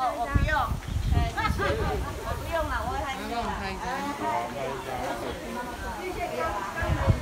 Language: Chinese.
哦，我不用，哎，我不用了，我还不用了。谢谢。